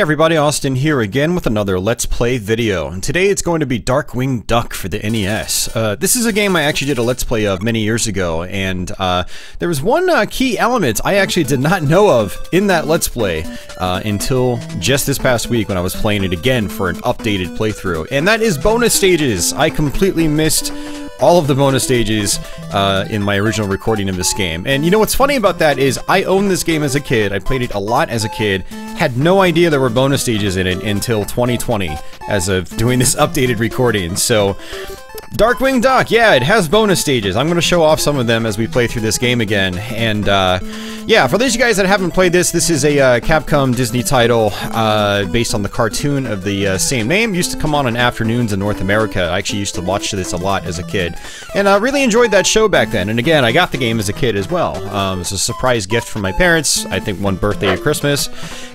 Hey everybody, Austin here again with another Let's Play video. And today it's going to be Darkwing Duck for the NES. Uh, this is a game I actually did a Let's Play of many years ago, and uh, there was one uh, key element I actually did not know of in that Let's Play uh, until just this past week when I was playing it again for an updated playthrough, and that is bonus stages. I completely missed all of the bonus stages uh, in my original recording of this game. And you know what's funny about that is I owned this game as a kid, I played it a lot as a kid, had no idea there were bonus stages in it until 2020 as of doing this updated recording. So Darkwing Duck, yeah, it has bonus stages. I'm going to show off some of them as we play through this game again. And, uh, yeah, for those of you guys that haven't played this, this is a uh, Capcom Disney title uh, based on the cartoon of the uh, same name. Used to come on in afternoons in North America. I actually used to watch this a lot as a kid. And I really enjoyed that show back then. And again, I got the game as a kid as well. Um, it's a surprise gift from my parents, I think one birthday or Christmas.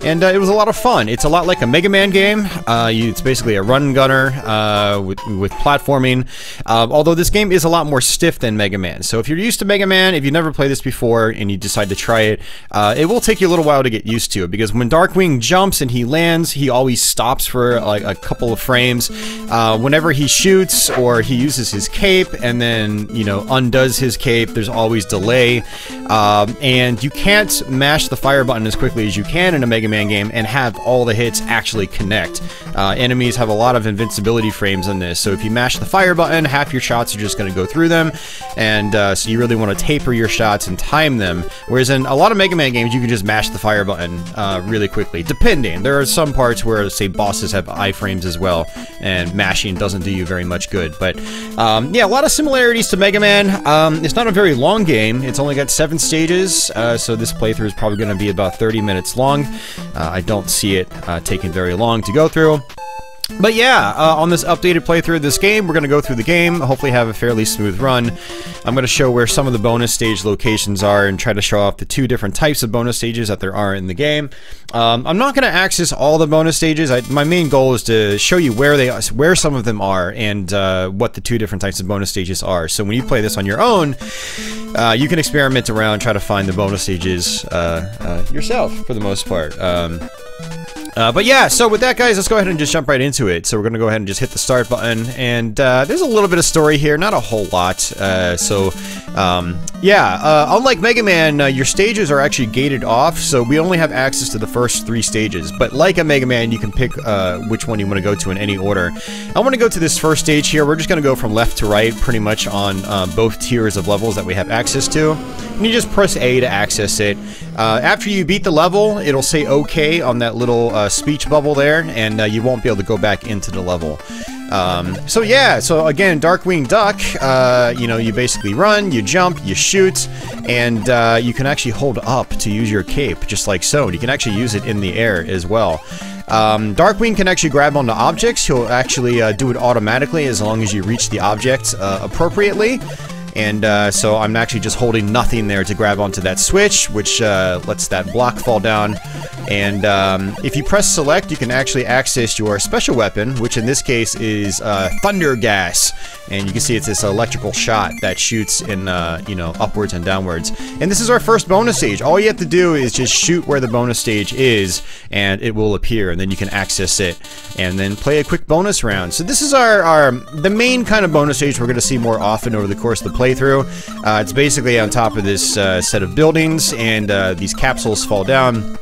And uh, it was a lot of fun. It's a lot like a Mega Man game. Uh, you, it's basically a run gunner uh, with, with platforming. Um, although this game is a lot more stiff than Mega Man. So if you're used to Mega Man, if you've never played this before and you decide to try it, uh, it will take you a little while to get used to it because when Darkwing jumps and he lands, he always stops for like a couple of frames. Uh, whenever he shoots or he uses his cape and then, you know, undoes his cape, there's always delay. Um, and you can't mash the fire button as quickly as you can in a Mega Man game and have all the hits actually connect. Uh, enemies have a lot of invincibility frames in this, so if you mash the fire button, half your shots are just going to go through them, and uh, so you really want to taper your shots and time them. Whereas in a lot of Mega Man games, you can just mash the fire button uh, really quickly, depending. There are some parts where, say, bosses have iframes as well, and mashing doesn't do you very much good. But um, yeah, a lot of similarities to Mega Man. Um, it's not a very long game. It's only got seven stages, uh, so this playthrough is probably going to be about 30 minutes long. Uh, I don't see it uh, taking very long to go through. But yeah, uh, on this updated playthrough of this game, we're going to go through the game, hopefully have a fairly smooth run. I'm going to show where some of the bonus stage locations are and try to show off the two different types of bonus stages that there are in the game. Um, I'm not going to access all the bonus stages. I, my main goal is to show you where they where some of them are and uh, what the two different types of bonus stages are. So when you play this on your own, uh, you can experiment around, try to find the bonus stages uh, uh, yourself for the most part. Um, uh, but yeah, so with that, guys, let's go ahead and just jump right into it. So we're going to go ahead and just hit the start button. And uh, there's a little bit of story here, not a whole lot. Uh, so, um, yeah, uh, unlike Mega Man, uh, your stages are actually gated off, so we only have access to the first three stages. But like a Mega Man, you can pick which one you want to go to in any order. I want to go to this first stage here. We're just going to go from left to right pretty much on both tiers of levels that we have access to. And you just press A to access it. after you beat the level, it'll say OK on that little speech bubble there, and uh, you won't be able to go back into the level. Um, so yeah, so again, Darkwing Duck, uh, you know, you basically run, you jump, you shoot, and uh, you can actually hold up to use your cape, just like so. And You can actually use it in the air as well. Um, Darkwing can actually grab onto objects. He'll actually uh, do it automatically as long as you reach the object uh, appropriately. And uh, so I'm actually just holding nothing there to grab onto that switch, which uh, lets that block fall down. And um, if you press select, you can actually access your special weapon, which in this case is uh, Thunder Gas. And you can see it's this electrical shot that shoots in, uh, you know, upwards and downwards. And this is our first bonus stage. All you have to do is just shoot where the bonus stage is, and it will appear, and then you can access it, and then play a quick bonus round. So this is our, our the main kind of bonus stage we're going to see more often over the course of the playthrough. Uh, it's basically on top of this uh, set of buildings, and uh, these capsules fall down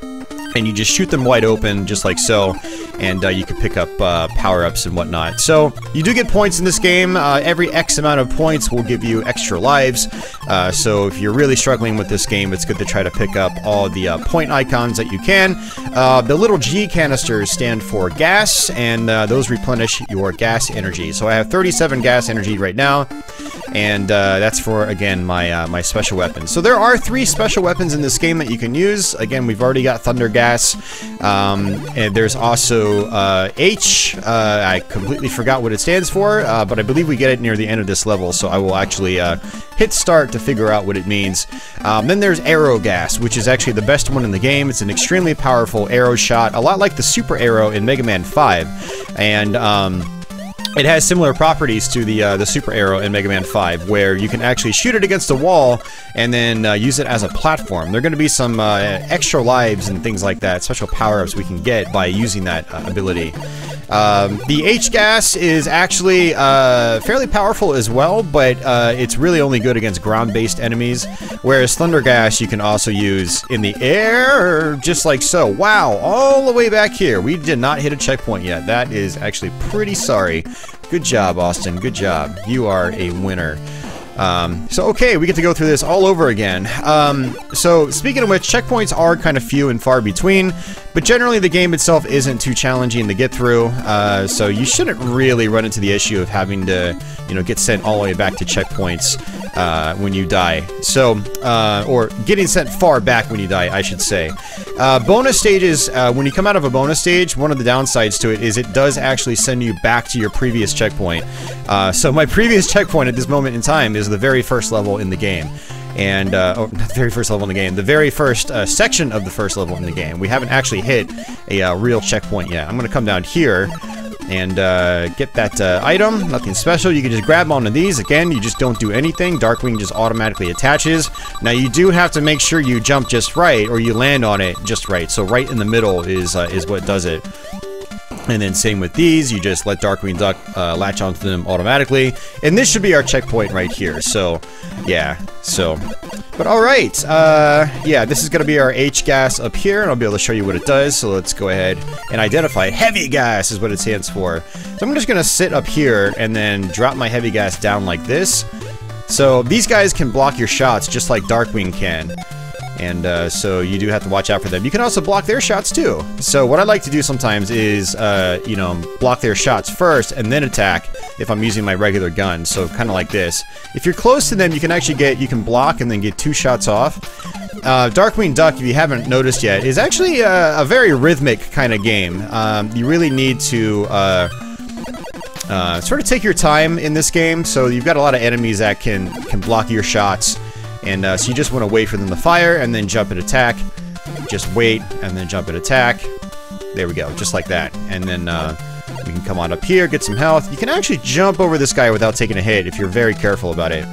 and you just shoot them wide open just like so and uh, you can pick up uh, power-ups and whatnot. So you do get points in this game. Uh, every X amount of points will give you extra lives. Uh, so if you're really struggling with this game it's good to try to pick up all the uh, point icons that you can. Uh, the little G canisters stand for gas and those replenish your gas energy. So I have 37 gas energy right now and that's for again my my special weapon. So there are three special weapons in this game that you can use. Again, we've already got Thunder Gas, um, and there's also uh, H. Uh, I completely forgot what it stands for, uh, but I believe we get it near the end of this level, so I will actually uh, hit start to figure out what it means. Um, then there's Arrow Gas, which is actually the best one in the game. It's an extremely powerful arrow shot, a lot like the Super Arrow in Mega Man 5, and um, it has similar properties to the uh, the super arrow in Mega Man 5, where you can actually shoot it against a wall and then uh, use it as a platform. There are going to be some uh, extra lives and things like that, special power-ups we can get by using that uh, ability. Um, the H-Gas is actually uh, fairly powerful as well, but uh, it's really only good against ground-based enemies, whereas Thunder Gas you can also use in the air, just like so. Wow, all the way back here. We did not hit a checkpoint yet. That is actually pretty sorry. Good job, Austin. Good job. You are a winner. Um, so okay, we get to go through this all over again. Um, so speaking of which, checkpoints are kind of few and far between, but generally the game itself isn't too challenging to get through, uh, so you shouldn't really run into the issue of having to, you know, get sent all the way back to checkpoints uh, when you die. So, uh, or getting sent far back when you die, I should say. Uh, bonus stages, uh, when you come out of a bonus stage, one of the downsides to it is it does actually send you back to your previous checkpoint. Uh, so my previous checkpoint at this moment in time is the very first level in the game and uh, oh, not the very first level in the game, the very first uh, section of the first level in the game. We haven't actually hit a uh, real checkpoint yet. I'm to come down here and uh, get that uh, item. Nothing special. You can just grab onto these. Again, you just don't do anything. Darkwing just automatically attaches. Now, you do have to make sure you jump just right, or you land on it just right. So right in the middle is, uh, is what does it. And then same with these, you just let Darkwing Duck uh, latch onto them automatically. And this should be our checkpoint right here, so yeah, so. But alright, uh, yeah, this is going to be our H-gas up here, and I'll be able to show you what it does, so let's go ahead and identify. Heavy gas is what it stands for. So I'm just going to sit up here and then drop my heavy gas down like this. So these guys can block your shots just like Darkwing can. And uh, so you do have to watch out for them. You can also block their shots too. So what I like to do sometimes is, uh, you know, block their shots first and then attack if I'm using my regular gun. So kind of like this. If you're close to them, you can actually get, you can block and then get two shots off. Uh, Darkwing Duck, if you haven't noticed yet, is actually a, a very rhythmic kind of game. Um, you really need to uh, uh, sort of take your time in this game. So you've got a lot of enemies that can can block your shots. And uh, so you just want to wait for them to fire and then jump and attack. Just wait and then jump and attack. There we go, just like that. And then uh, we can come on up here, get some health. You can actually jump over this guy without taking a hit if you're very careful about it.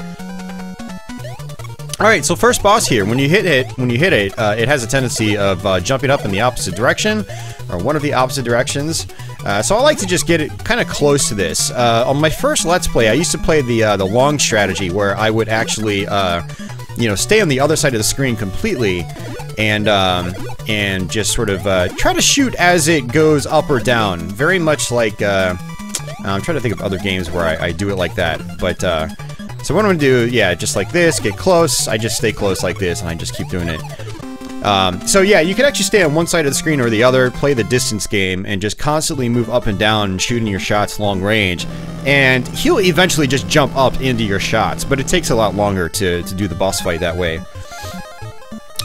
Alright, so first boss here. When you hit it, when you hit it, uh, it has a tendency of uh, jumping up in the opposite direction, or one of the opposite directions. Uh, so I like to just get it kind of close to this. Uh, on my first Let's Play, I used to play the uh, the long strategy where I would actually uh, you know, stay on the other side of the screen completely and um, and just sort of uh, try to shoot as it goes up or down. Very much like, uh, I'm trying to think of other games where I, I do it like that. But, uh, so what I'm to do, yeah, just like this, get close, I just stay close like this, and I just keep doing it. Um, so yeah, you can actually stay on one side of the screen or the other, play the distance game, and just constantly move up and down, and shooting your shots long range. And he'll eventually just jump up into your shots, but it takes a lot longer to, to do the boss fight that way.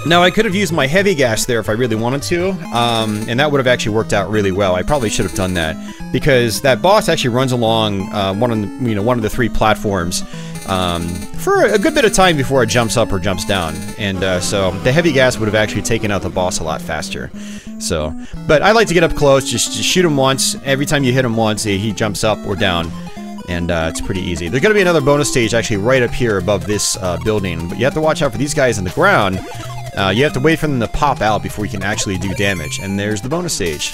Now, I could have used my heavy gas there if I really wanted to, um, and that would have actually worked out really well. I probably should have done that, because that boss actually runs along uh, one of the, you know one of the three platforms, um, for a good bit of time before it jumps up or jumps down. And uh, so the heavy gas would have actually taken out the boss a lot faster. So, but I like to get up close, just, just shoot him once. Every time you hit him once, he jumps up or down. And uh, it's pretty easy. There's going to be another bonus stage actually right up here above this uh, building. But you have to watch out for these guys in the ground. Uh, you have to wait for them to pop out before you can actually do damage. And there's the bonus stage.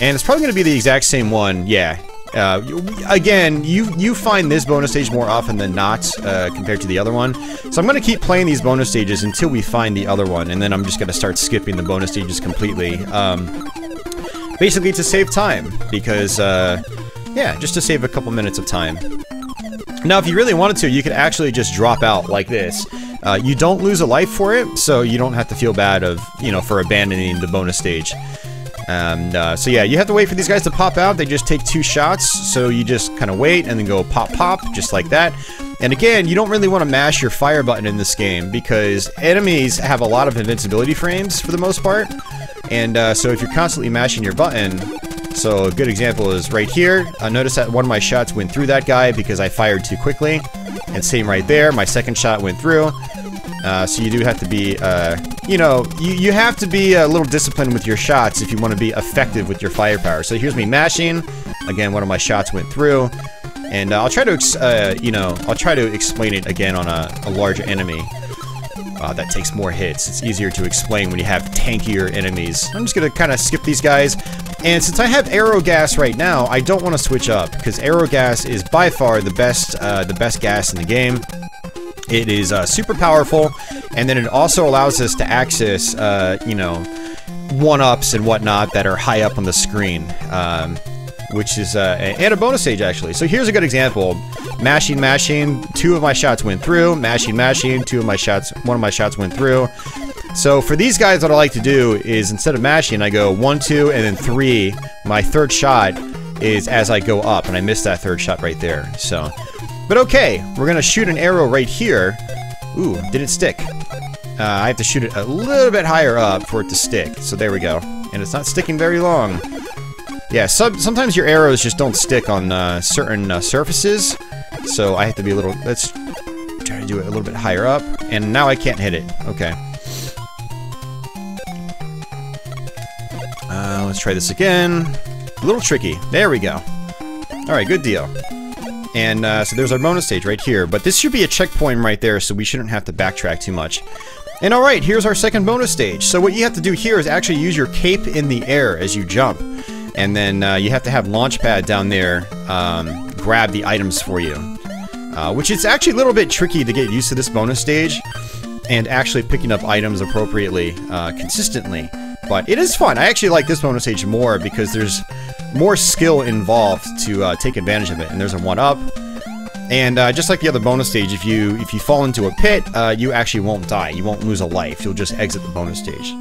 And it's probably going to be the exact same one. Yeah, uh, again, you you find this bonus stage more often than not uh, compared to the other one. So I'm going to keep playing these bonus stages until we find the other one, and then I'm just going to start skipping the bonus stages completely. Um, basically to save time, because, uh, yeah, just to save a couple minutes of time. Now, if you really wanted to, you could actually just drop out like this. Uh, you don't lose a life for it, so you don't have to feel bad of, you know, for abandoning the bonus stage. And uh, so yeah, you have to wait for these guys to pop out. They just take two shots, so you just kind of wait and then go pop pop, just like that. And again, you don't really want to mash your fire button in this game because enemies have a lot of invincibility frames for the most part. And uh, so if you're constantly mashing your button, so a good example is right here. Uh, notice that one of my shots went through that guy because I fired too quickly. And same right there, my second shot went through. Uh, so you do have to be, uh, you know, you, you have to be a little disciplined with your shots if you want to be effective with your firepower. So here's me mashing. Again, one of my shots went through. And uh, I'll try to, uh, you know, I'll try to explain it again on a, a larger enemy. Uh, that takes more hits. It's easier to explain when you have tankier enemies. I'm just gonna kind of skip these guys. And since I have Arrow Gas right now, I don't want to switch up because Arrow Gas is by far the best, uh, the best gas in the game. It is uh, super powerful, and then it also allows us to access, uh, you know, one-ups and whatnot that are high up on the screen. Um, which is, uh, and a bonus stage actually. So here's a good example. Mashing, mashing, two of my shots went through. Mashing, mashing, two of my shots, one of my shots went through. So for these guys, what I like to do is instead of mashing, I go one, two, and then three. My third shot is as I go up, and I missed that third shot right there. So, but okay, we're gonna shoot an arrow right here. Ooh, didn't stick. Uh, I have to shoot it a little bit higher up for it to stick. So there we go. And it's not sticking very long. Yeah, sometimes your arrows just don't stick on uh, certain uh, surfaces, so I have to be a little, let's try to do it a little bit higher up, and now I can't hit it. Okay. Uh, let's try this again. A little tricky. There we go. Alright, good deal. And uh, so there's our bonus stage right here, but this should be a checkpoint right there, so we shouldn't have to backtrack too much. And alright, here's our second bonus stage. So what you have to do here is actually use your cape in the air as you jump. And then uh, you have to have Launchpad down there um, grab the items for you. Uh, which is actually a little bit tricky to get used to this bonus stage and actually picking up items appropriately uh, consistently. But it is fun. I actually like this bonus stage more because there's more skill involved to uh, take advantage of it. And there's a one-up. And uh, just like the other bonus stage, if you if you fall into a pit, uh, you actually won't die. You won't lose a life. You'll just exit the bonus stage.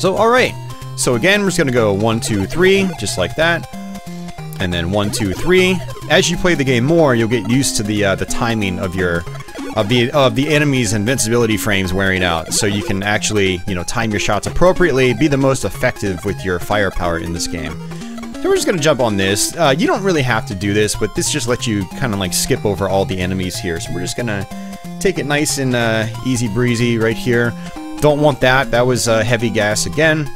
So, alright. So again, we're just gonna go one, two, three, just like that. And then one, two, three. As you play the game more, you'll get used to the uh, the timing of your of the of the enemy's invincibility frames wearing out, so you can actually you know time your shots appropriately, be the most effective with your firepower in this game. So we're just gonna jump on this. Uh, you don't really have to do this, but this just lets you kind of like skip over all the enemies here. So we're just gonna take it nice and uh, easy breezy right here. Don't want that. That was uh, heavy gas again.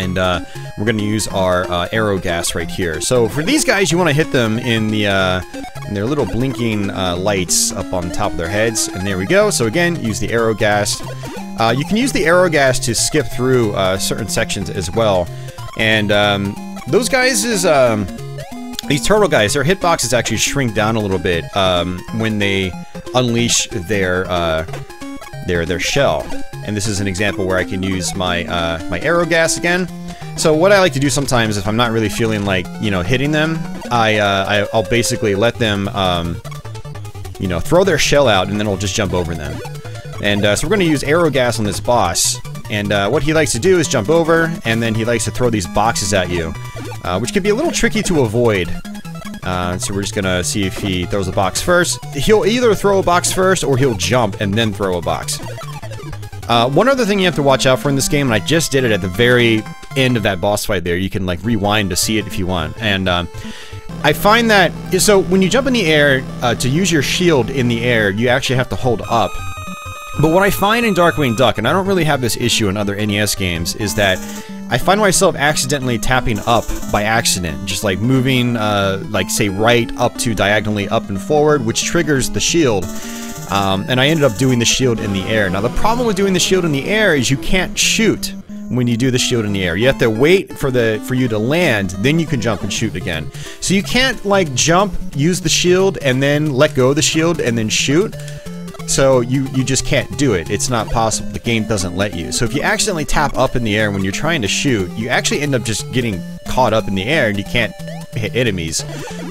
And uh, we're going to use our uh, Arrow Gas right here. So for these guys, you want to hit them in the uh, in their little blinking uh, lights up on top of their heads. And there we go. So again, use the arrow Gas. Uh, you can use the arrow Gas to skip through uh, certain sections as well. And um, those guys is... Um, these turtle guys, their hitboxes actually shrink down a little bit um, when they unleash their their their shell. And this is an example where I can use my uh, my Arrow Gas again. So what I like to do sometimes, if I'm not really feeling like you know hitting them, I, uh, I will basically let them um, you know throw their shell out, and then I'll just jump over them. And uh, so we're going to use Arrow Gas on this boss. And uh, what he likes to do is jump over, and then he likes to throw these boxes at you, uh, which can be a little tricky to avoid. Uh, so we're just gonna see if he throws a box first. He'll either throw a box first, or he'll jump and then throw a box. Uh, one other thing you have to watch out for in this game, and I just did it at the very end of that boss fight there, you can like rewind to see it if you want, and um, I find that, so when you jump in the air, uh, to use your shield in the air, you actually have to hold up. But what I find in Darkwing Duck, and I don't really have this issue in other NES games, is that I find myself accidentally tapping up by accident, just like moving, uh, like say right up to diagonally up and forward, which triggers the shield. Um, and I ended up doing the shield in the air. Now the problem with doing the shield in the air is you can't shoot when you do the shield in the air. You have to wait for the for you to land, then you can jump and shoot again. So you can't like jump, use the shield, and then let go of the shield and then shoot. So you, you just can't do it. It's not possible. The game doesn't let you. So if you accidentally tap up in the air when you're trying to shoot, you actually end up just getting caught up in the air and you can't hit enemies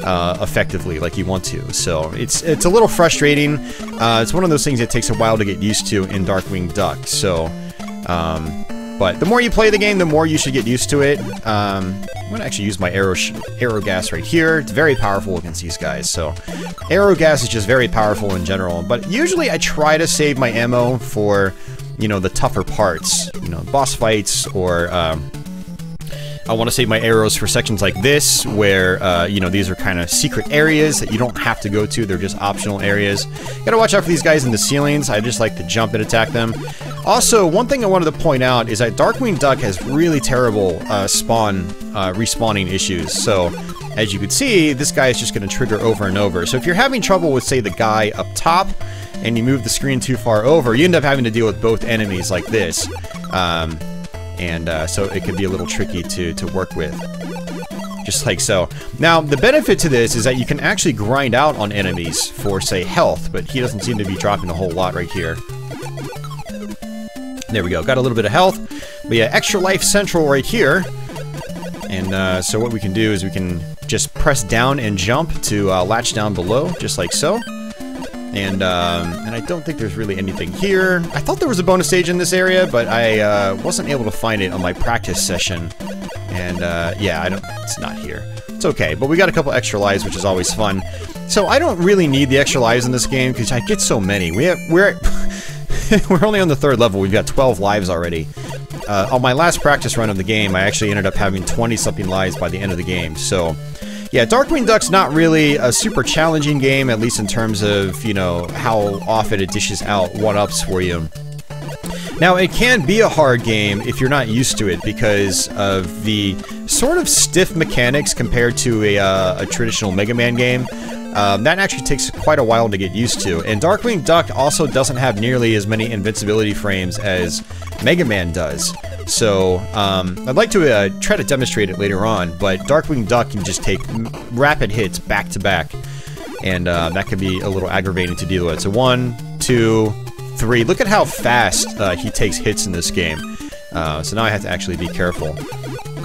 uh, effectively like you want to. So it's it's a little frustrating. Uh, it's one of those things that takes a while to get used to in Darkwing Duck. So, um, but the more you play the game, the more you should get used to it. Um, I'm gonna actually use my Aero, arrow Gas right here. It's very powerful against these guys, so... arrow Gas is just very powerful in general, but usually I try to save my ammo for, you know, the tougher parts. You know, boss fights or, um, I want to save my arrows for sections like this, where, uh, you know, these are kind of secret areas that you don't have to go to. They're just optional areas. Gotta watch out for these guys in the ceilings. I just like to jump and attack them. Also, one thing I wanted to point out is that Darkwing Duck has really terrible uh, spawn uh, respawning issues. So, as you can see, this guy is just going to trigger over and over. So if you're having trouble with, say, the guy up top, and you move the screen too far over, you end up having to deal with both enemies like this. Um, and uh, so it can be a little tricky to, to work with. Just like so. Now, the benefit to this is that you can actually grind out on enemies for, say, health, but he doesn't seem to be dropping a whole lot right here. There we go, got a little bit of health. But yeah, extra life central right here. And uh, so what we can do is we can just press down and jump to uh, latch down below, just like so. And, um, and I don't think there's really anything here. I thought there was a bonus stage in this area, but I uh, wasn't able to find it on my practice session. And uh, yeah, I don't, it's not here. It's okay, but we got a couple extra lives, which is always fun. So I don't really need the extra lives in this game because I get so many. We have, we're, we're only on the third level. We've got 12 lives already. Uh, on my last practice run of the game, I actually ended up having 20-something lives by the end of the game, so... Yeah, Darkwing Duck's not really a super challenging game, at least in terms of, you know, how often it dishes out one-ups for you. Now, it can be a hard game if you're not used to it because of the sort of stiff mechanics compared to a, uh, a traditional Mega Man game. Um, that actually takes quite a while to get used to. And Darkwing Duck also doesn't have nearly as many invincibility frames as Mega Man does. So, um, I'd like to uh, try to demonstrate it later on, but Darkwing Duck can just take rapid hits back to back, and uh, that can be a little aggravating to deal with. So one, two, three. Look at how fast uh, he takes hits in this game. Uh, so now I have to actually be careful.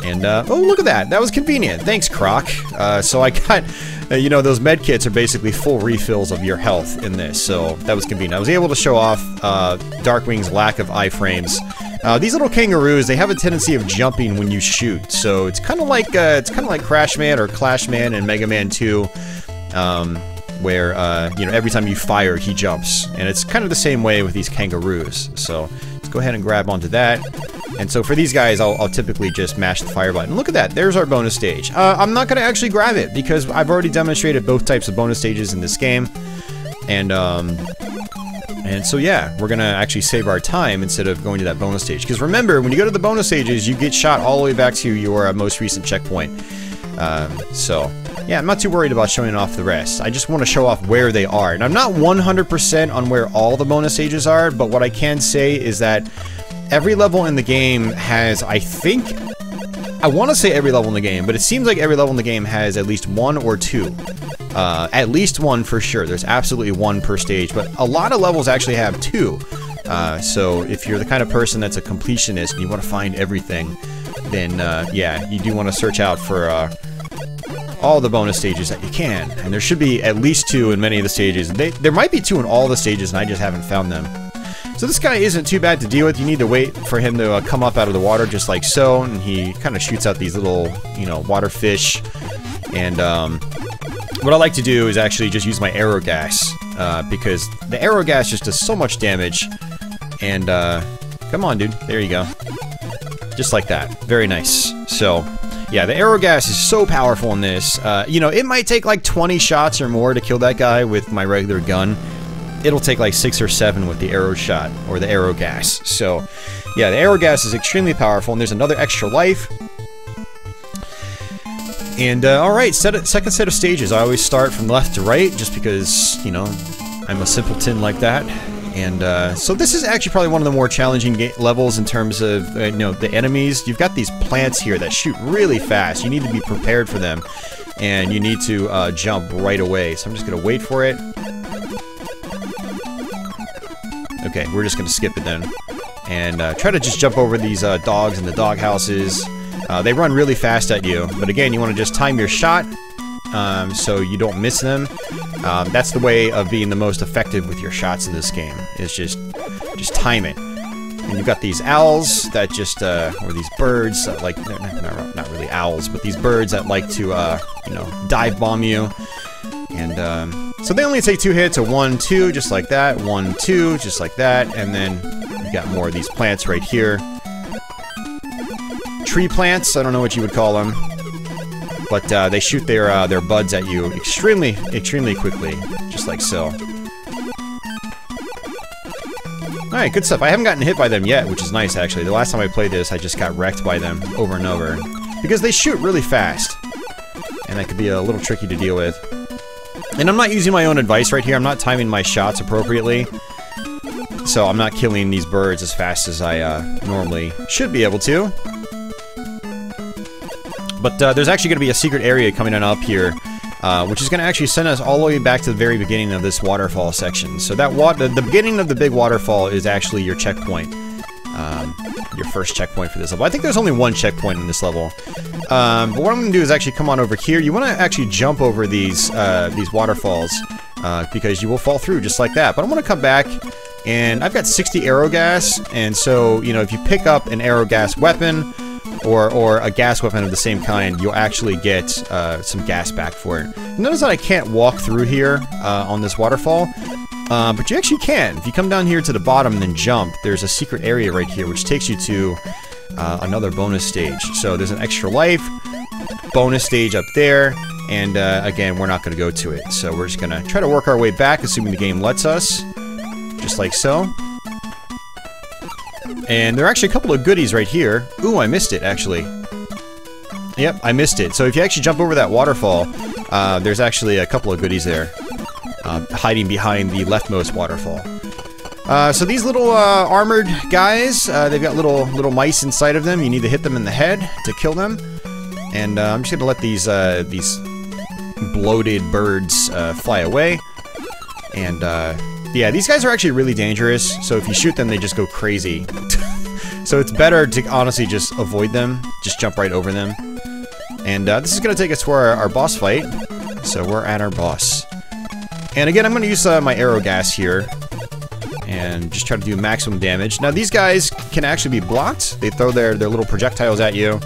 And, uh, oh, look at that. That was convenient. Thanks, Croc. Uh, so I got, you know, those med kits are basically full refills of your health in this, so that was convenient. I was able to show off Darkwing's lack of iframes uh, these little kangaroos, they have a tendency of jumping when you shoot, so it's kind of like uh, it's kind of like Crashman or Clashman and Mega Man 2, um, where uh, you know every time you fire, he jumps, and it's kind of the same way with these kangaroos. So let's go ahead and grab onto that. And so for these guys, I'll, I'll typically just mash the fire button. Look at that, there's our bonus stage. Uh, I'm not going to actually grab it because I've already demonstrated both types of bonus stages in this game, and um, and so yeah, we're gonna actually save our time instead of going to that bonus stage. Because remember, when you go to the bonus stages, you get shot all the way back to your uh, most recent checkpoint. Um, so, yeah, I'm not too worried about showing off the rest. I just want to show off where they are. And I'm not 100% on where all the bonus stages are, but what I can say is that every level in the game has, I think, I want to say every level in the game, but it seems like every level in the game has at least one or two uh, at least one for sure. There's absolutely one per stage, but a lot of levels actually have two. Uh, so if you're the kind of person that's a completionist and you want to find everything, then uh, yeah, you do want to search out for uh, all the bonus stages that you can. And there should be at least two in many of the stages. They, there might be two in all the stages, and I just haven't found them. So this guy isn't too bad to deal with. You need to wait for him to uh, come up out of the water just like so, and he kind of shoots out these little, you know, water fish. And um, what I like to do is actually just use my arrow gas, uh, because the arrow gas just does so much damage. And, uh, come on, dude. There you go. Just like that. Very nice. So, yeah, the arrow gas is so powerful in this. Uh, you know, it might take like 20 shots or more to kill that guy with my regular gun. It'll take like 6 or 7 with the arrow shot, or the arrow gas. So, yeah, the arrow gas is extremely powerful, and there's another extra life. And, uh, alright, set second set of stages. I always start from left to right, just because, you know, I'm a simpleton like that. And, uh, so this is actually probably one of the more challenging levels in terms of, uh, you know, the enemies. You've got these plants here that shoot really fast. You need to be prepared for them. And you need to, uh, jump right away. So I'm just gonna wait for it. Okay, we're just gonna skip it then. And, uh, try to just jump over these, uh, dogs in the dog houses. Uh, they run really fast at you, but again, you want to just time your shot um, so you don't miss them. Um, that's the way of being the most effective with your shots in this game, is just, just time it. And you've got these owls that just, uh, or these birds that like, not, not really owls, but these birds that like to, uh, you know, dive bomb you. And, um, so they only take two hits, a one, two, just like that, one, two, just like that, and then you've got more of these plants right here tree plants. I don't know what you would call them. But uh, they shoot their uh, their buds at you extremely, extremely quickly. Just like so. Alright, good stuff. I haven't gotten hit by them yet, which is nice, actually. The last time I played this, I just got wrecked by them over and over. Because they shoot really fast. And that could be a little tricky to deal with. And I'm not using my own advice right here. I'm not timing my shots appropriately. So I'm not killing these birds as fast as I uh, normally should be able to. But uh, there's actually going to be a secret area coming on up here uh, which is going to actually send us all the way back to the very beginning of this waterfall section. So that water, the, beginning of the big waterfall is actually your checkpoint. Um, your first checkpoint for this level. I think there's only one checkpoint in this level. Um, but what I'm going to do is actually come on over here. You want to actually jump over these uh, these waterfalls uh, because you will fall through just like that. But I'm going to come back and I've got 60 arrow gas and so you know if you pick up an arrow gas weapon or, or a gas weapon of the same kind, you'll actually get uh, some gas back for it. Notice that I can't walk through here uh, on this waterfall, uh, but you actually can. If you come down here to the bottom and then jump, there's a secret area right here which takes you to uh, another bonus stage. So there's an extra life, bonus stage up there, and uh, again, we're not going to go to it. So we're just going to try to work our way back, assuming the game lets us, just like so. And there are actually a couple of goodies right here. Ooh, I missed it, actually. Yep, I missed it. So if you actually jump over that waterfall, uh, there's actually a couple of goodies there. Uh, hiding behind the leftmost waterfall. Uh, so these little uh, armored guys, uh, they've got little little mice inside of them. You need to hit them in the head to kill them. And uh, I'm just gonna let these these bloated birds fly away. And yeah, these guys are actually really dangerous, so if you shoot them, they just go crazy. so it's better to honestly just avoid them, just jump right over them. And uh, this is going to take us to our, our, boss fight, so we're at our boss. And again, I'm going to use uh, my arrow gas here, and just try to do maximum damage. Now, these guys can actually be blocked. They throw their, their little projectiles at you.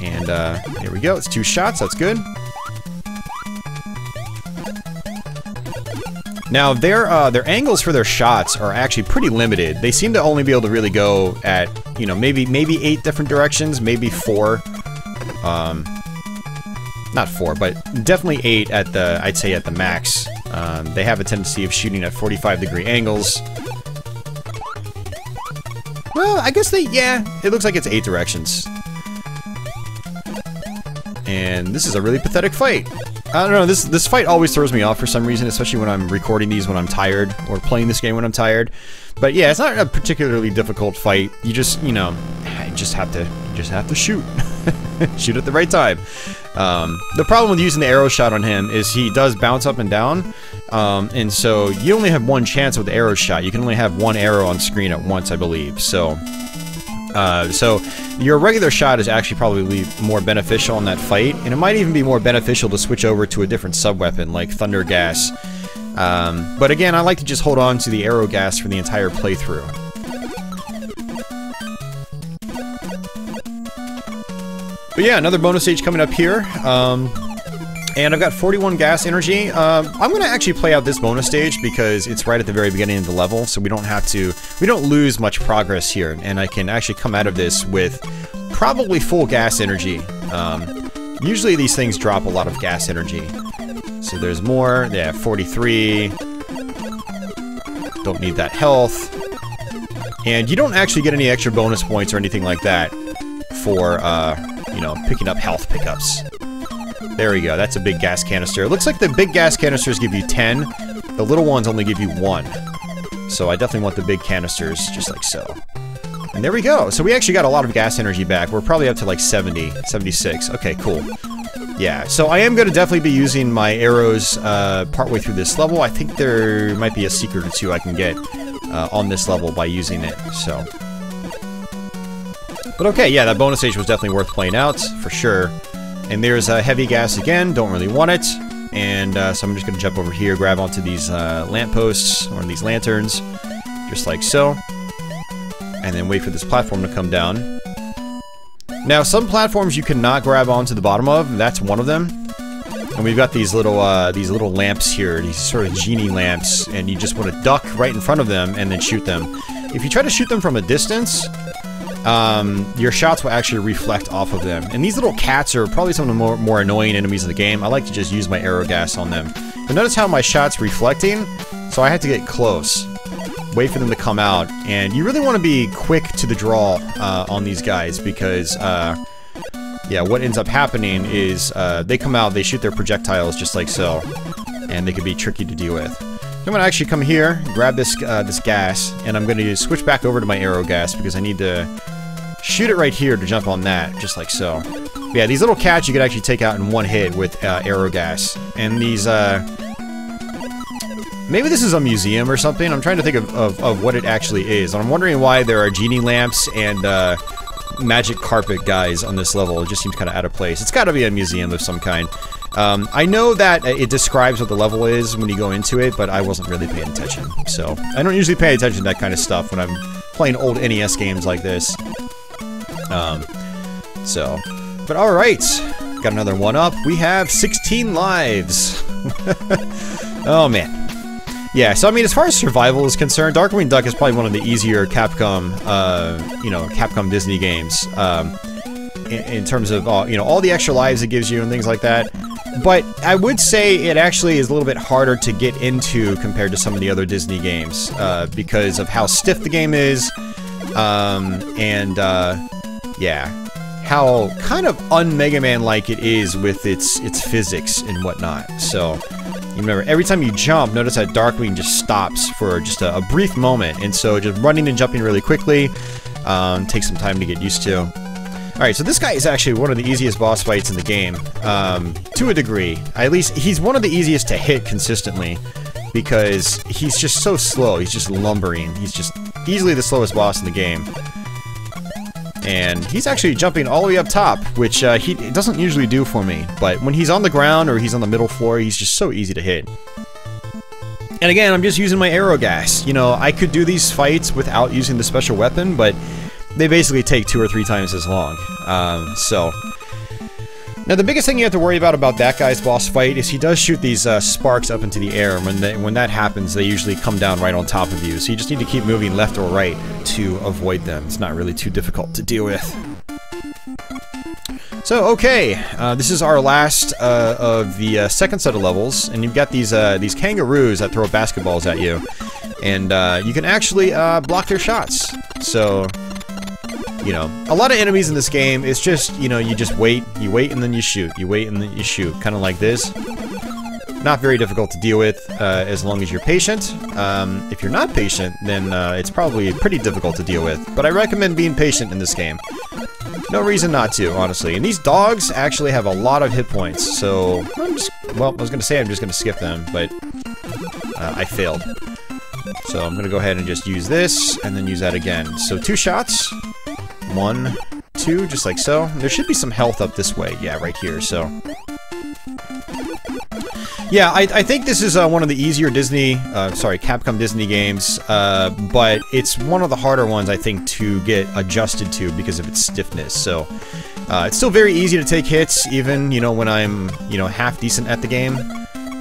And uh, here we go, it's two shots, that's good. Now, their uh, their angles for their shots are actually pretty limited. They seem to only be able to really go at, you know, maybe maybe eight different directions, maybe four. Um, not four, but definitely eight at the, I'd say at the max. Um, they have a tendency of shooting at 45 degree angles. Well, I guess they, yeah, it looks like it's eight directions. And this is a really pathetic fight. I don't know, this this fight always throws me off for some reason, especially when I'm recording these when I'm tired, or playing this game when I'm tired. But yeah, it's not a particularly difficult fight. You just, you know, you just have to, just have to shoot. shoot at the right time. Um, the problem with using the arrow shot on him is he does bounce up and down, um, and so you only have one chance with the arrow shot. You can only have one arrow on screen at once, I believe. So uh, so your regular shot is actually probably more beneficial in that fight, and it might even be more beneficial to switch over to a different sub-weapon like Thunder Gas. Um, but again, I like to just hold on to the Arrow Gas for the entire playthrough. But yeah, another bonus stage coming up here. Um, and I've got 41 gas energy. Um, I'm going to actually play out this bonus stage because it's right at the very beginning of the level, so we don't have to, we don't lose much progress here, and I can actually come out of this with probably full gas energy. Um, usually these things drop a lot of gas energy. So there's more, yeah, 43. Don't need that health. And you don't actually get any extra bonus points or anything like that for, uh, you know, picking up health pickups. There we go. That's a big gas canister. It looks like the big gas canisters give you 10. The little ones only give you 1. So I definitely want the big canisters, just like so. And there we go. So we actually got a lot of gas energy back. We're probably up to like 70, 76. Okay, cool. Yeah, so I am going to definitely be using my arrows uh, partway through this level. I think there might be a secret or two I can get uh, on this level by using it, so... But okay, yeah, that bonus stage was definitely worth playing out, for sure. And there's a heavy gas again, don't really want it. And uh, so I'm just going to jump over here, grab onto these uh, lampposts, or these lanterns, just like so. And then wait for this platform to come down. Now, some platforms you cannot grab onto the bottom of, that's one of them. And we've got these little uh, these little lamps here, these sort of genie lamps, and you just want to duck right in front of them and then shoot them. If you try to shoot them from a distance, um, your shots will actually reflect off of them. And these little cats are probably some of the more, more annoying enemies of the game. I like to just use my arrow gas on them. But notice how my shot's reflecting? So I had to get close. Wait for them to come out. And you really want to be quick to the draw uh, on these guys because, uh, yeah, what ends up happening is uh, they come out, they shoot their projectiles just like so. And they can be tricky to deal with. I'm gonna actually come here, grab this uh, this gas, and I'm gonna switch back over to my arrow gas because I need to shoot it right here to jump on that, just like so. But yeah, these little cats you could actually take out in one hit with uh, arrow gas, and these. Uh, maybe this is a museum or something. I'm trying to think of, of, of what it actually is. I'm wondering why there are genie lamps and uh, magic carpet guys on this level. It just seems kind of out of place. It's got to be a museum of some kind. Um, I know that it describes what the level is when you go into it, but I wasn't really paying attention. So, I don't usually pay attention to that kind of stuff when I'm playing old NES games like this. Um, so, but alright. Got another one up. We have 16 lives. oh, man. Yeah, so I mean, as far as survival is concerned, Darkwing Duck is probably one of the easier Capcom, uh, you know, Capcom Disney games. Um, in, in, terms of, uh, you know, all the extra lives it gives you and things like that. But I would say it actually is a little bit harder to get into compared to some of the other Disney games uh, because of how stiff the game is, um, and uh, yeah, how kind of un-Mega Man-like it is with its its physics and whatnot. So remember every time you jump, notice that Darkwing just stops for just a, a brief moment, and so just running and jumping really quickly um, takes some time to get used to. Alright, so this guy is actually one of the easiest boss fights in the game, um, to a degree. At least, he's one of the easiest to hit consistently, because he's just so slow, he's just lumbering. He's just easily the slowest boss in the game. And he's actually jumping all the way up top, which uh, he doesn't usually do for me, but when he's on the ground or he's on the middle floor, he's just so easy to hit. And again, I'm just using my arrow gas. You know, I could do these fights without using the special weapon, but they basically take two or three times as long. Um, so... Now, the biggest thing you have to worry about about that guy's boss fight is he does shoot these uh, sparks up into the air, and when, they, when that happens, they usually come down right on top of you, so you just need to keep moving left or right to avoid them. It's not really too difficult to deal with. So, okay, uh, this is our last uh, of the uh, second set of levels, and you've got these uh, these kangaroos that throw basketballs at you, and uh, you can actually uh, block their shots. So, you know, a lot of enemies in this game, it's just, you know, you just wait, you wait and then you shoot, you wait and then you shoot, kind of like this. Not very difficult to deal with uh, as long as you're patient. Um, if you're not patient, then uh, it's probably pretty difficult to deal with. But I recommend being patient in this game. No reason not to, honestly. And these dogs actually have a lot of hit points, so I'm just, well, I was going to say I'm just going to skip them, but uh, I failed. So I'm going to go ahead and just use this, and then use that again. So two shots, one, two, just like so. There should be some health up this way. Yeah, right here, so... Yeah, I, I think this is uh, one of the easier Disney, uh, sorry, Capcom Disney games, uh, but it's one of the harder ones, I think, to get adjusted to because of its stiffness, so... Uh, it's still very easy to take hits, even, you know, when I'm, you know, half decent at the game.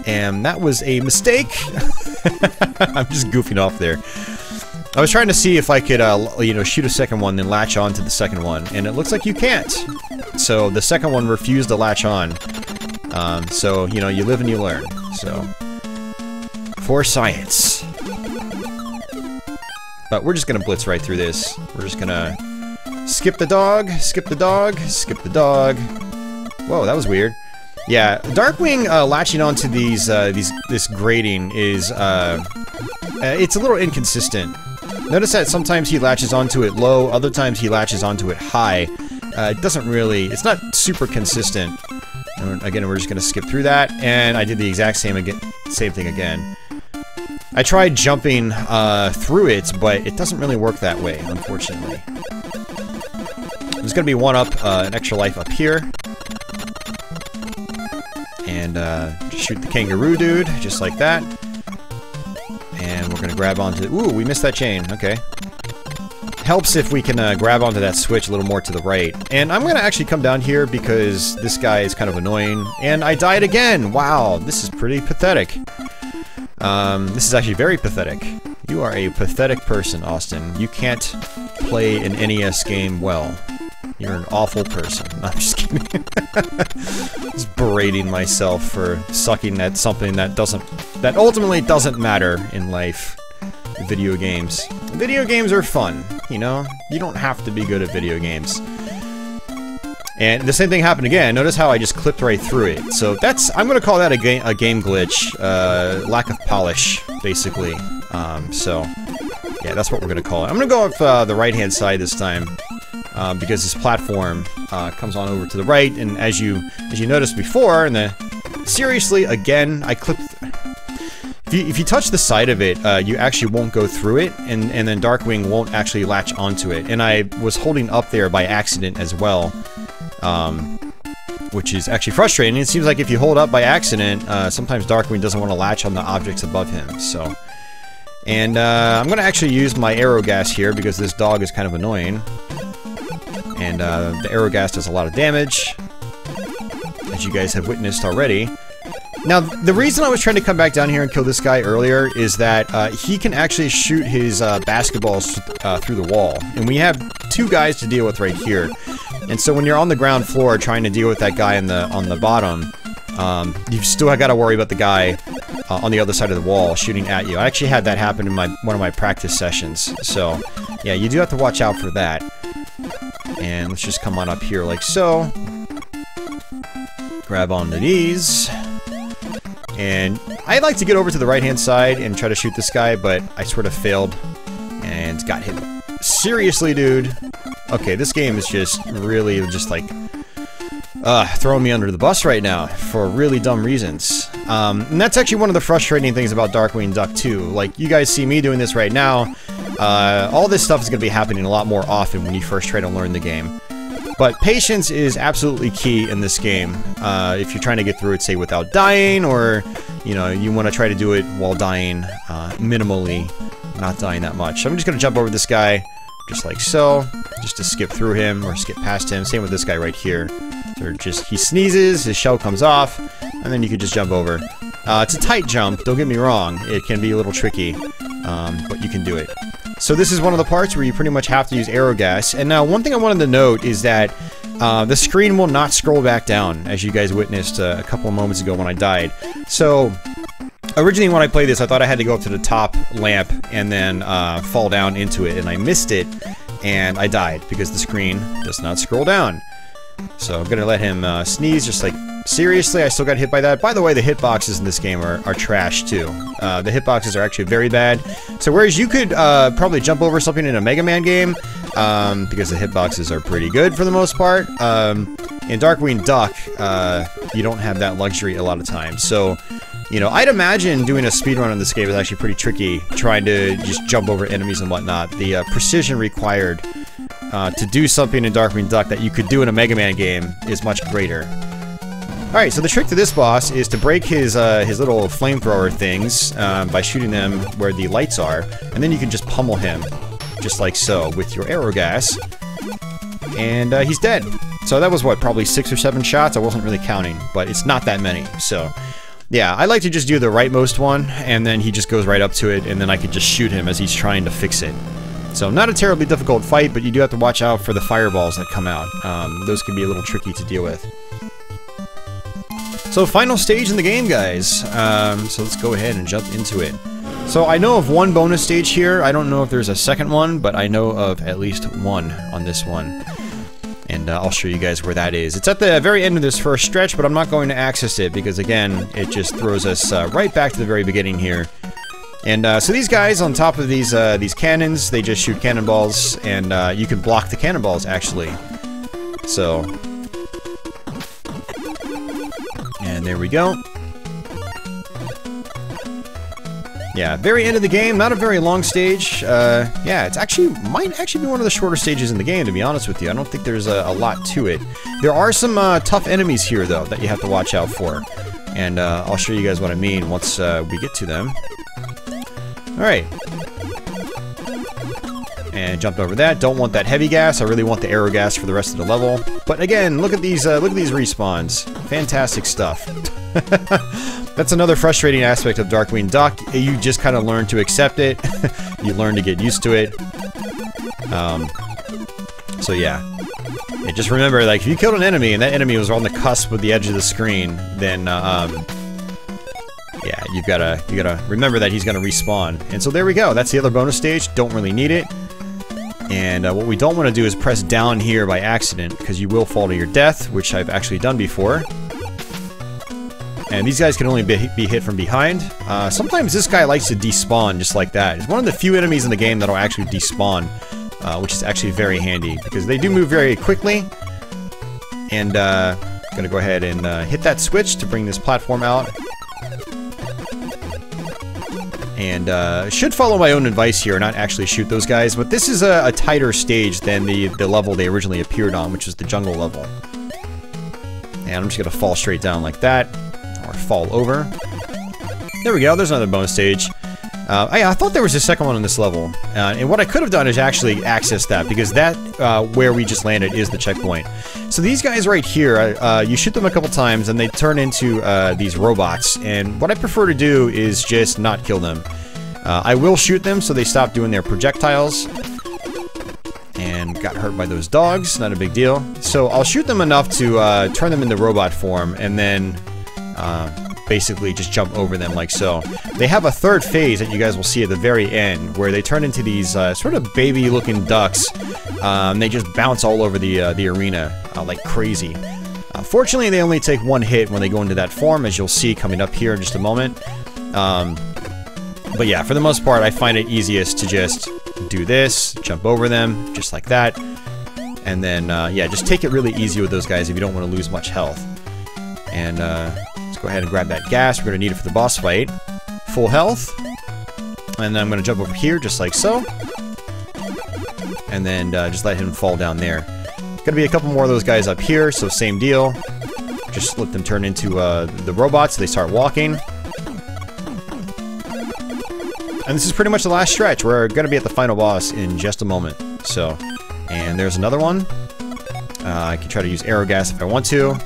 And that was a mistake! I'm just goofing off there. I was trying to see if I could, uh, you know, shoot a second one, then latch on to the second one, and it looks like you can't. So the second one refused to latch on. Um, so, you know, you live and you learn. So, for science. But we're just gonna blitz right through this. We're just gonna skip the dog, skip the dog, skip the dog. Whoa, that was weird. Yeah, Darkwing uh, latching onto these, uh, these, this grating is, uh, uh it's a little inconsistent. Notice that sometimes he latches onto it low, other times he latches onto it high. Uh, it doesn't really, it's not super consistent. And again, we're just gonna skip through that, and I did the exact same again, same thing again. I tried jumping uh, through it, but it doesn't really work that way, unfortunately. There's gonna be one up, uh, an extra life up here. And uh, shoot the kangaroo dude, just like that. We're gonna grab onto... Ooh, we missed that chain. Okay. Helps if we can uh, grab onto that switch a little more to the right. And I'm gonna actually come down here because this guy is kind of annoying. And I died again! Wow, this is pretty pathetic. Um, this is actually very pathetic. You are a pathetic person, Austin. You can't play an NES game well. You're an awful person. I'm just just berating myself for sucking at something that doesn't, that ultimately doesn't matter in life. Video games. Video games are fun, you know? You don't have to be good at video games. And the same thing happened again. Notice how I just clipped right through it. So that's, I'm going to call that a game, a game glitch. Uh, lack of polish, basically. Um, so, yeah, that's what we're going to call it. I'm going to go off uh, the right-hand side this time. Uh, because this platform uh, comes on over to the right, and as you as you noticed before, and the seriously again, I clipped. If you, if you touch the side of it, uh, you actually won't go through it, and, and then Darkwing won't actually latch onto it. And I was holding up there by accident as well um, which is actually frustrating. It seems like if you hold up by accident, uh, sometimes Darkwing doesn't want to latch on the objects above him, so... And uh, I'm going to actually use my Arrow Gas here because this dog is kind of annoying. And uh, the Arrow Gas does a lot of damage, as you guys have witnessed already. Now, the reason I was trying to come back down here and kill this guy earlier is that uh, he can actually shoot his uh, basketballs uh, through the wall. And we have two guys to deal with right here. And so when you're on the ground floor trying to deal with that guy on the on the bottom, um, you've still got to worry about the guy uh, on the other side of the wall shooting at you. I actually had that happen in my one of my practice sessions. So, yeah, you do have to watch out for that. And let's just come on up here like so. Grab onto these. And I'd like to get over to the right-hand side and try to shoot this guy, but I sort of failed and got hit. Seriously, dude. Okay, this game is just really just like uh, throwing me under the bus right now for really dumb reasons. Um, and that's actually one of the frustrating things about Darkwing Duck too. Like, you guys see me doing this right now. Uh, all this stuff is going to be happening a lot more often when you first try to learn the game. But patience is absolutely key in this game. Uh, if you're trying to get through it, say, without dying, or, you know, you want to try to do it while dying uh, minimally, not dying that much. So I'm just going to jump over this guy just like so, just to skip through him or skip past him. Same with this guy right here. So just, he sneezes, his shell comes off, and then you can just jump over. Uh, it's a tight jump, don't get me wrong. It can be a little tricky, um, but you can do it. So this is one of the parts where you pretty much have to use arrow Aerogas. And now, one thing I wanted to note is that uh, the screen will not scroll back down, as you guys witnessed uh, a couple of moments ago when I died. So, Originally, when I played this, I thought I had to go up to the top lamp and then uh, fall down into it, and I missed it, and I died because the screen does not scroll down. So I'm gonna let him uh, sneeze, just like, seriously, I still got hit by that. By the way, the hitboxes in this game are, are trash, too. Uh, the hitboxes are actually very bad. So whereas you could uh, probably jump over something in a Mega Man game, um, because the hitboxes are pretty good for the most part, um, in Darkwing Duck, uh, you don't have that luxury a lot of times. So you know, I'd imagine doing a speedrun on this game is actually pretty tricky, trying to just jump over enemies and whatnot. The uh, precision required uh, to do something in Darkwing Duck that you could do in a Mega Man game is much greater. Alright, so the trick to this boss is to break his uh, his little flamethrower things um, by shooting them where the lights are, and then you can just pummel him, just like so, with your arrow Aerogas, and uh, he's dead. So that was, what, probably six or seven shots? I wasn't really counting, but it's not that many, so... Yeah, I like to just do the rightmost one, and then he just goes right up to it, and then I can just shoot him as he's trying to fix it. So not a terribly difficult fight, but you do have to watch out for the fireballs that come out. Um, those can be a little tricky to deal with. So final stage in the game, guys. Um, so let's go ahead and jump into it. So I know of one bonus stage here. I don't know if there's a second one, but I know of at least one on this one and uh, I'll show you guys where that is. It's at the very end of this first stretch, but I'm not going to access it because, again, it just throws us uh, right back to the very beginning here. And uh, so these guys on top of these uh, these cannons, they just shoot cannonballs, and uh, you can block the cannonballs, actually. So... there we go. Yeah, very end of the game, not a very long stage. Uh, yeah, it's actually, might actually be one of the shorter stages in the game, to be honest with you. I don't think there's a, a lot to it. There are some uh, tough enemies here, though, that you have to watch out for. And uh, I'll show you guys what I mean once uh, we get to them. Alright. And jumped over that. Don't want that heavy gas. I really want the arrow Aerogas for the rest of the level. But again, look at these, uh, look at these respawns. Fantastic stuff. That's another frustrating aspect of Darkwing Duck. You just kind of learn to accept it. you learn to get used to it. Um, so yeah. yeah. Just remember, like, if you killed an enemy and that enemy was on the cusp of the edge of the screen, then, uh, um, yeah, you've gotta, you gotta remember that he's gonna respawn. And so there we go, that's the other bonus stage, don't really need it. And uh, what we don't want to do is press down here by accident, because you will fall to your death, which I've actually done before. And these guys can only be, be hit from behind. Uh, sometimes this guy likes to despawn just like that. He's one of the few enemies in the game that'll actually despawn, uh, which is actually very handy, because they do move very quickly. And, uh, I'm gonna go ahead and uh, hit that switch to bring this platform out and uh, should follow my own advice here, not actually shoot those guys, but this is a, a, tighter stage than the, the level they originally appeared on, which was the jungle level. And I'm just gonna fall straight down like that, or fall over. There we go, there's another bonus stage. Uh, I, I, thought there was a second one on this level, uh, and what I could have done is actually access that, because that, uh, where we just landed, is the checkpoint. So these guys right here, uh, you shoot them a couple times, and they turn into uh, these robots, and what I prefer to do is just not kill them. Uh, I will shoot them so they stop doing their projectiles, and got hurt by those dogs, not a big deal. So I'll shoot them enough to turn them into robot form, and then basically just jump over them like so. They have a third phase that you guys will see at the very end, where they turn into these uh, sort of baby-looking ducks. Um, they just bounce all over the, uh, the arena uh, like crazy. Uh, fortunately, they only take one hit when they go into that form, as you'll see coming up here in just a moment. Um, but yeah, for the most part, I find it easiest to just do this, jump over them, just like that. And then, uh, yeah, just take it really easy with those guys if you don't want to lose much health. And, uh, Let's go ahead and grab that gas. We're going to need it for the boss fight. Full health. And then I'm going to jump over here, just like so. And then uh, just let him fall down there. Gonna be a couple more of those guys up here, so same deal. Just let them turn into uh, the robots, they start walking. And this is pretty much the last stretch. We're gonna be at the final boss in just a moment. So, and there's another one. Uh, I can try to use arrow gas if I want to.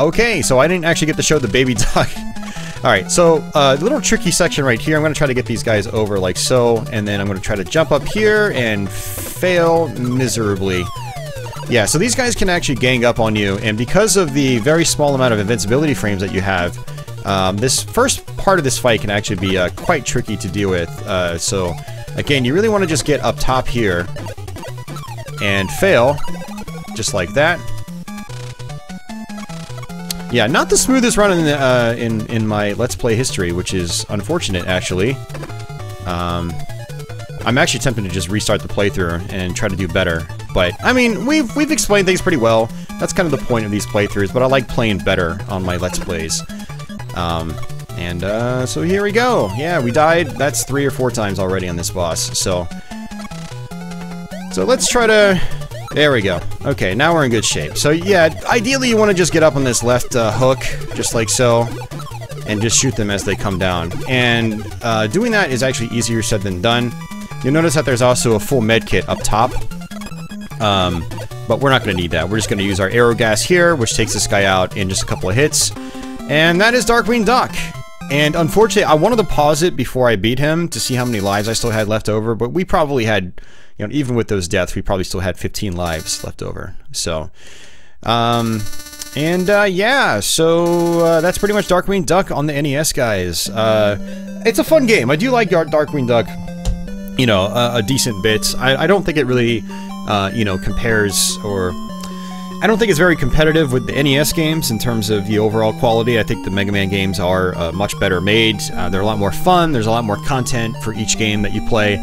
Okay, so I didn't actually get to show the baby duck. Alright, so a uh, little tricky section right here. I'm going to try to get these guys over like so, and then I'm going to try to jump up here and fail miserably. Yeah, so these guys can actually gang up on you, and because of the very small amount of invincibility frames that you have, um, this first part of this fight can actually be uh, quite tricky to deal with. Uh, so, again, you really want to just get up top here and fail, just like that. Yeah, not the smoothest run in, uh, in, in my Let's Play history, which is unfortunate, actually. Um, I'm actually tempted to just restart the playthrough and try to do better. But, I mean, we've, we've explained things pretty well. That's kind of the point of these playthroughs, but I like playing better on my Let's Plays. Um, and, uh, so here we go. Yeah, we died. That's three or four times already on this boss, so... So let's try to there we go. Okay, now we're in good shape. So yeah, ideally you want to just get up on this left uh, hook, just like so, and just shoot them as they come down. And uh, doing that is actually easier said than done. You'll notice that there's also a full med kit up top. Um, but we're not going to need that. We're just going to use our arrow gas here, which takes this guy out in just a couple of hits. And that is Darkwing Duck. And unfortunately, I wanted to pause it before I beat him to see how many lives I still had left over, but we probably had you know, even with those deaths, we probably still had 15 lives left over. So, um, and uh, yeah, so uh, that's pretty much Darkwing Duck on the NES, guys. Uh, it's a fun game. I do like Dark Darkwing Duck, you know, a, a decent bit. I, I, don't think it really, uh, you know, compares or. I don't think it's very competitive with the NES games in terms of the overall quality. I think the Mega Man games are uh, much better made. Uh, they're a lot more fun. There's a lot more content for each game that you play.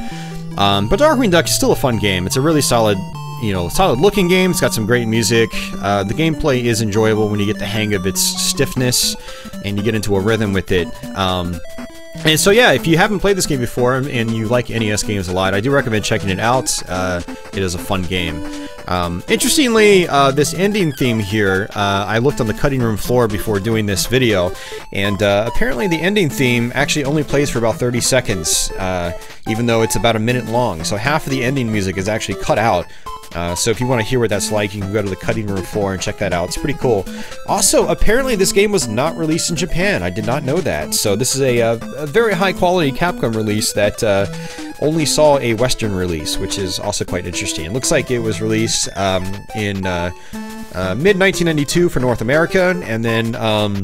Um, but Darkwing Duck is still a fun game. It's a really solid, you know, solid looking game. It's got some great music. Uh, the gameplay is enjoyable when you get the hang of its stiffness and you get into a rhythm with it. Um, and so yeah, if you haven't played this game before and you like NES games a lot, I do recommend checking it out. Uh, it is a fun game. Um, interestingly, uh, this ending theme here, uh, I looked on the cutting room floor before doing this video, and uh, apparently the ending theme actually only plays for about 30 seconds, uh, even though it's about a minute long. So half of the ending music is actually cut out. Uh, so if you want to hear what that's like, you can go to the cutting room floor and check that out. It's pretty cool. Also, apparently this game was not released in Japan. I did not know that. So this is a, a, a very high quality Capcom release that only saw a Western release, which is also quite interesting. It looks like it was released um, in uh, uh, mid 1992 for North America, and then um,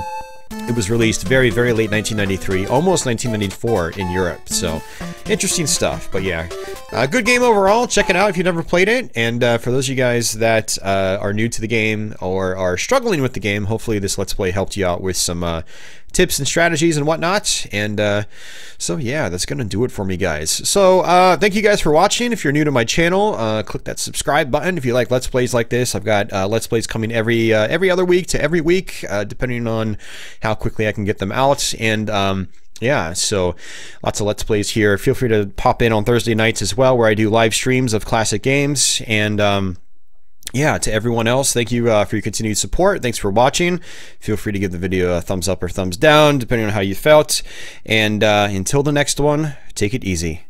it was released very, very late 1993, almost 1994 in Europe. So, interesting stuff. But yeah, uh, good game overall. Check it out if you've never played it. And uh, for those of you guys that uh, are new to the game or are struggling with the game, hopefully this Let's Play helped you out with some uh, tips and strategies and whatnot. And uh, so yeah, that's gonna do it for me, guys. So uh, thank you guys for watching. If you're new to my channel, uh, click that subscribe button if you like Let's Plays like this. I've got uh, Let's Plays coming every uh, every other week to every week, uh, depending on how quickly I can get them out. And um, yeah, so lots of Let's Plays here. Feel free to pop in on Thursday nights as well, where I do live streams of classic games and. Um, yeah, to everyone else, thank you uh, for your continued support. Thanks for watching. Feel free to give the video a thumbs up or thumbs down, depending on how you felt. And uh, until the next one, take it easy.